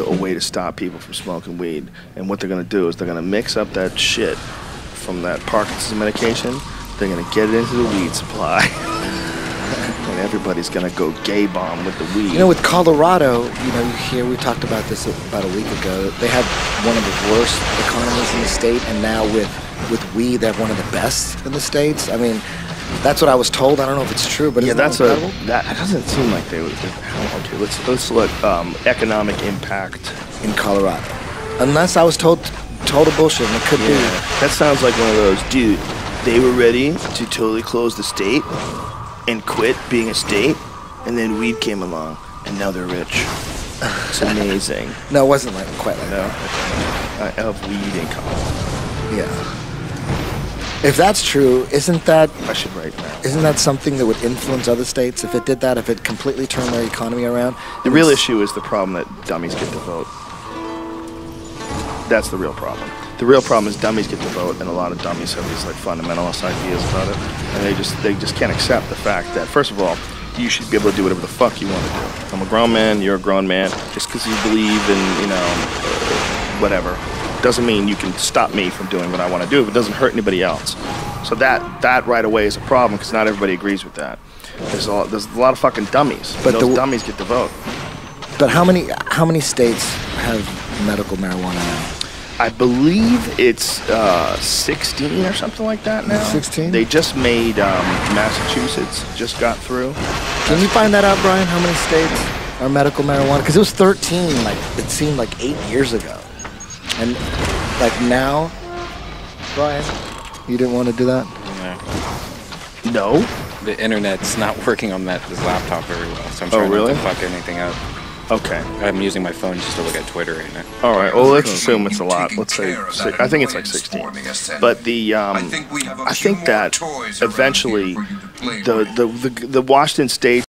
a way to stop people from smoking weed. And what they're going to do is they're going to mix up that shit from that Parkinson's medication. They're going to get it into the weed supply. and everybody's going to go gay bomb with the weed. You know, with Colorado, you know, hear we talked about this about a week ago. They have one of the worst economies in the state, and now with with weed, they have one of the best in the states. I mean, that's what I was told. I don't know if it's true, but yeah, that's that a that doesn't seem like they would. Okay, let's let's look um, economic impact. in Colorado. Unless I was told total bullshit, and it could Yeah, that sounds like one of those, dude. They were ready to totally close the state and quit being a state, and then weed came along, and now they're rich. It's amazing. No, it wasn't like quite like No, that. I have weed in Colorado. Yeah. If that's true, isn't that isn't that something that would influence other states if it did that? If it completely turned their economy around? The real issue is the problem that dummies get to vote. That's the real problem. The real problem is dummies get to vote, and a lot of dummies have these like fundamentalist ideas about it, and they just they just can't accept the fact that first of all, you should be able to do whatever the fuck you want to do. I'm a grown man, you're a grown man. Just because you believe in you know uh, whatever doesn't mean you can stop me from doing what I want to do if it doesn't hurt anybody else. So that that right away is a problem because not everybody agrees with that. There's a lot, there's a lot of fucking dummies, But those the- dummies get the vote. But how many how many states have medical marijuana now? I believe it's uh, 16 or something like that now. 16? They just made um, Massachusetts just got through. Can you find that out, Brian? How many states are medical marijuana? Because it was 13, like it seemed like eight years ago, and like now, Brian, you didn't want to do that. No. The internet's not working on that this laptop very well, so I'm Oh, trying really? not to fuck anything up. Okay. I'm using my phone just to look at Twitter right now. All right. Well, let's assume it's a lot. Let's say si- I think it's like 16. But the um, I think that eventually the, the the the Washington State